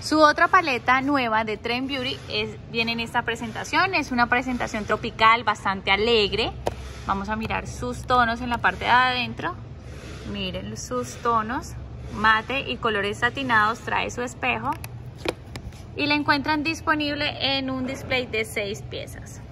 Su otra paleta nueva de Trend Beauty es, viene en esta presentación. Es una presentación tropical bastante alegre. Vamos a mirar sus tonos en la parte de adentro. Miren sus tonos. Mate y colores satinados. Trae su espejo. Y la encuentran disponible en un display de 6 piezas.